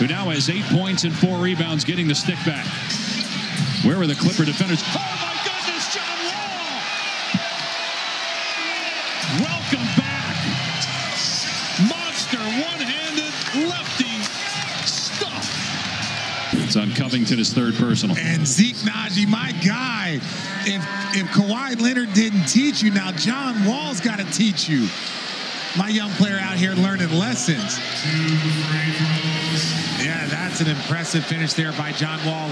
who now has eight points and four rebounds, getting the stick back. Where are the Clipper defenders? Oh, my goodness, John Wall! Welcome back. Monster one-handed lefty stuff. It's on Covington, his third personal. And Zeke Nnaji, my guy. If if Kawhi Leonard didn't teach you, now John Wall's got to teach you. My young player out here learning lessons. That's an impressive finish there by John Wall.